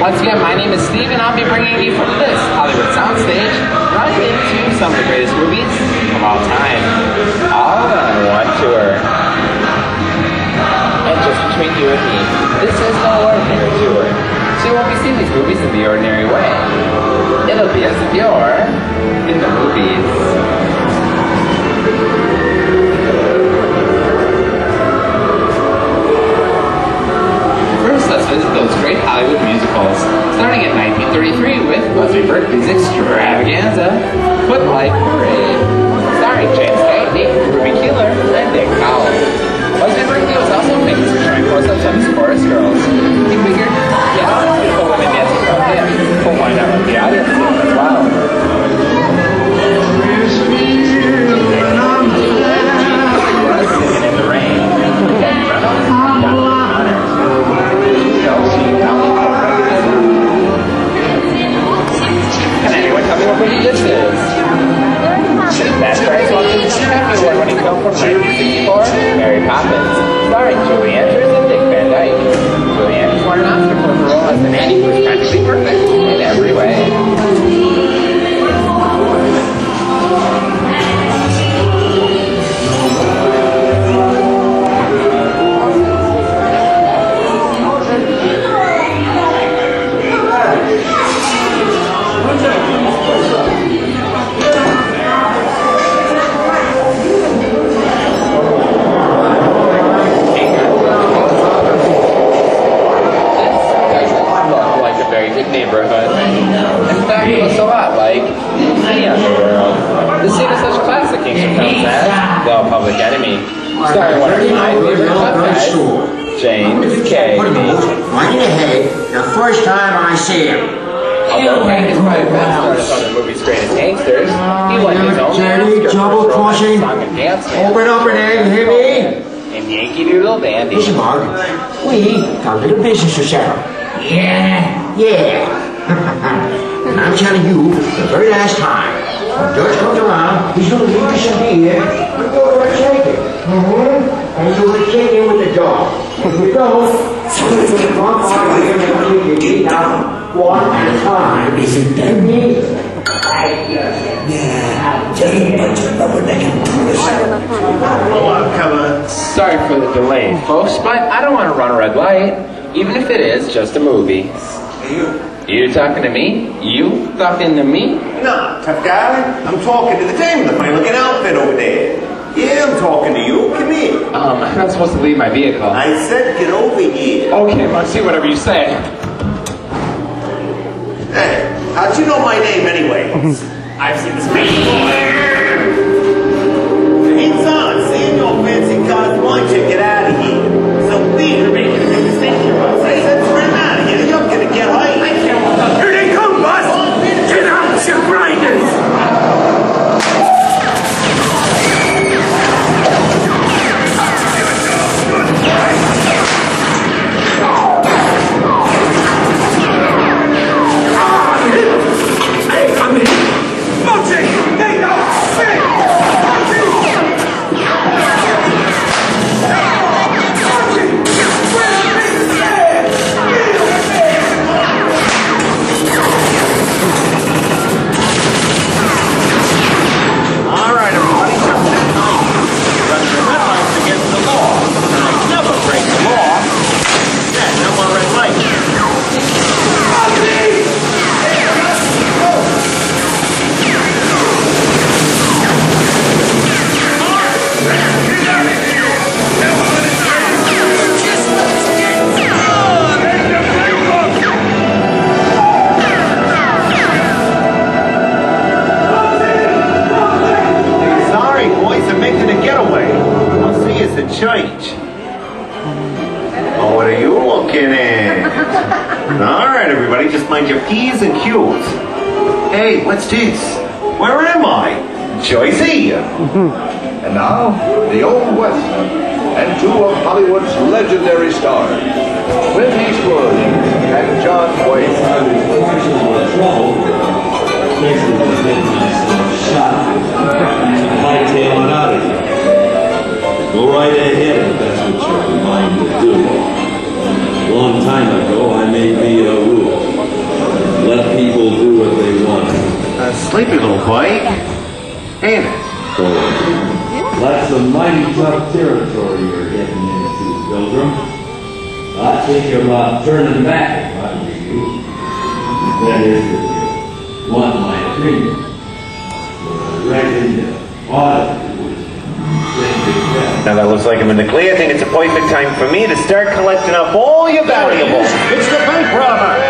Once again, my name is Steve, and I'll be bringing you from this Hollywood soundstage right into some of the greatest movies of all time, all on one tour. And just between you and me, this is the ordinary. Open up and egg, hear me? In Yankee Doodle Dandy. Listen, Mark, we come to the business to settle. Yeah, yeah. and I'm telling you, the very last time, when George comes around, he's going to leave us in here. You go over and take it. Mm-hmm. And you will take it with the dog. If you don't, you're going to come out here and take your feet down one at a time. Is it that me? Sorry for the delay, folks, but I don't want to run a red light, even if it is just a movie. You talking to me? You talking to me? No, tough guy. I'm talking to the dame in the fine looking outfit over there. Yeah, I'm talking to you. Come here. Um, I'm not supposed to leave my vehicle. I said get over here. Okay, Mugsy, whatever you say. Hey, how'd you know my name anyway? I've seen this face right, just mind your P's and Q's. Hey, what's this? Where am I? Jersey. Mm-hmm. And now, the Old West, and two of Hollywood's legendary stars, Clint Eastwood and John Wayne. hightail it out. Go right ahead if that's what you're in mind to do. A long time ago, I made me a rule let people do what they want. A sleepy little boy, ain't it? So, that's a mighty tough territory you're getting into, Pilgrim. I think about turning back if I were you. That is, if you want my opinion. But I reckon you ought to now that looks like I'm in the clear. I think it's appointment time for me to start collecting up all your valuables. It's the bank robber.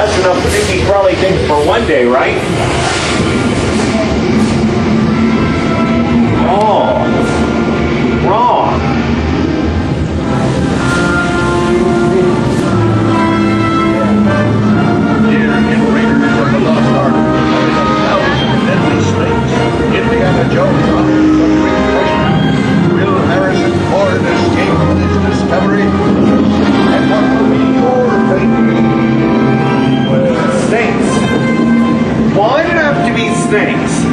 astronaut, I think he probably thinks for one day, right? things.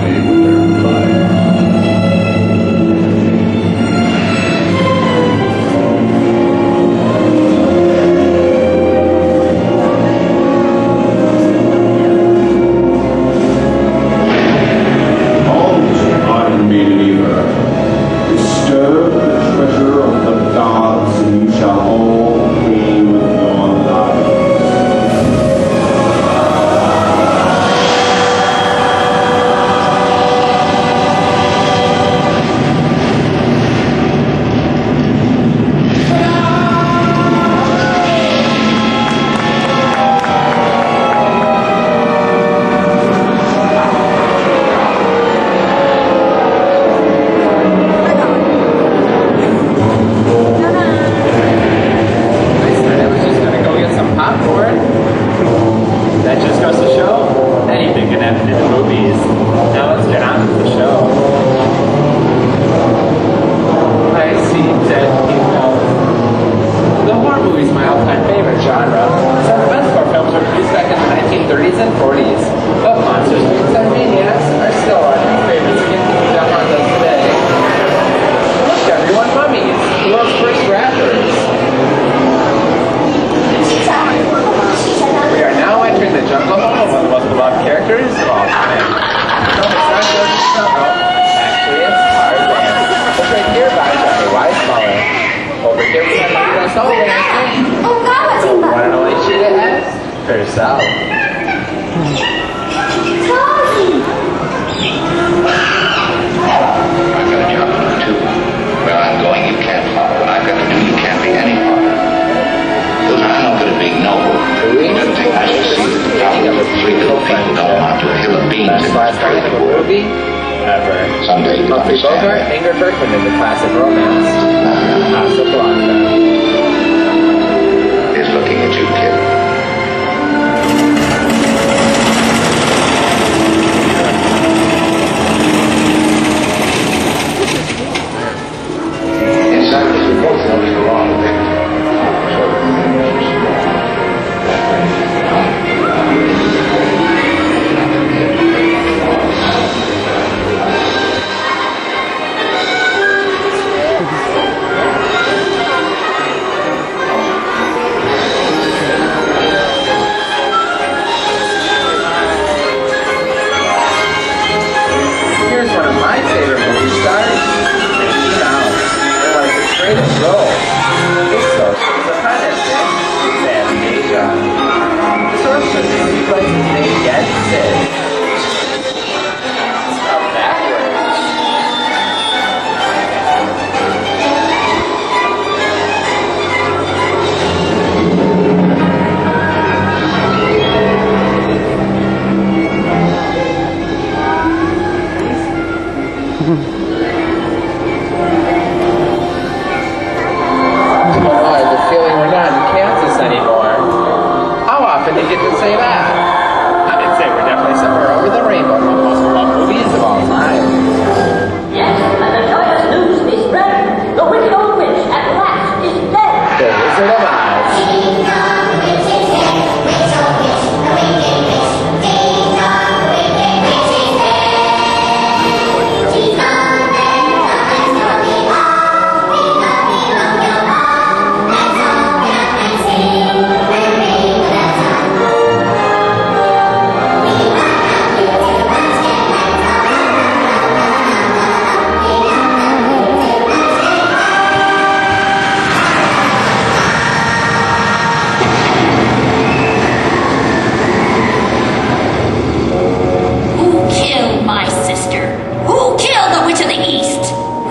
Amen. Movie ever. Someday you'll Humphrey understand. Bogart, Ingrid Bergman in the classic romance. Casablanca. He's looking at you, kid. Inside of us, we both know you're wrong with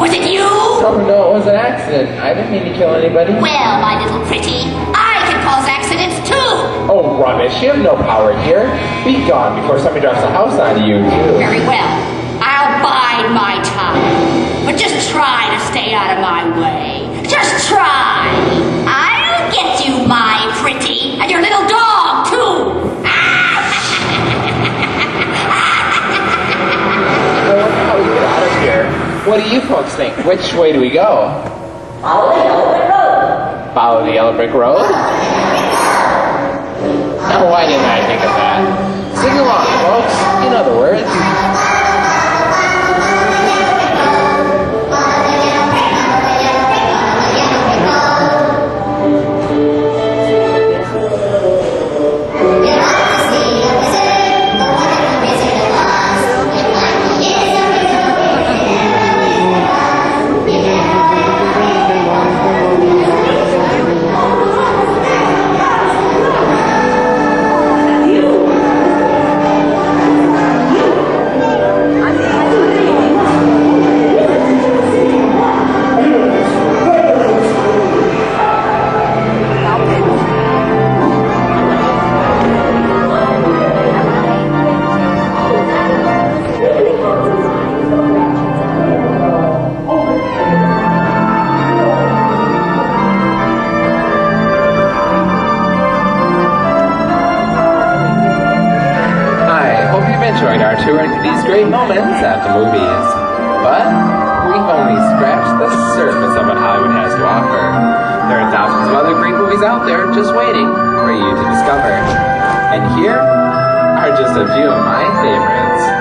Was it you? Oh no, it was an accident. I didn't mean to kill anybody. Well, my little pretty, I can cause accidents too. Oh, rubbish. You have no power here. Be gone before somebody drops a house on you, too. Very well. I'll bide my time. But just try to stay out of my way. Just try. I'll get you, my pretty, and your little dog, too. I wonder how we get out of here. What do you folks think? Which way do we go? Follow the yellow brick road. Follow the yellow brick road? Oh, why didn't I think of that? Sing along, folks. Know the words. Of other great movies out there just waiting for you to discover. And here are just a few of my favorites.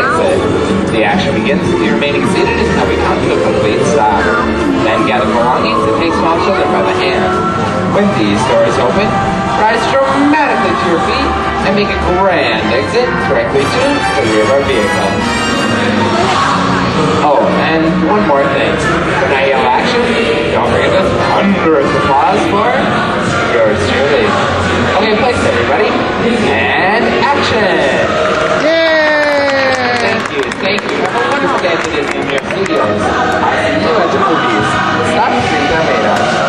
exit. The action begins The remaining seated until we come to a complete stop. Then gather belongings and take small children by the hand. When these doors open, rise dramatically to your feet and make a grand exit directly to the rear of our vehicle. Oh, and one more thing. When I yell action, don't forget the thunderous applause for yours truly. Okay, place everybody. And action! Yay! you. Thank you. Have a wonderful day at the Disney Studios. See you at the movies. Stop the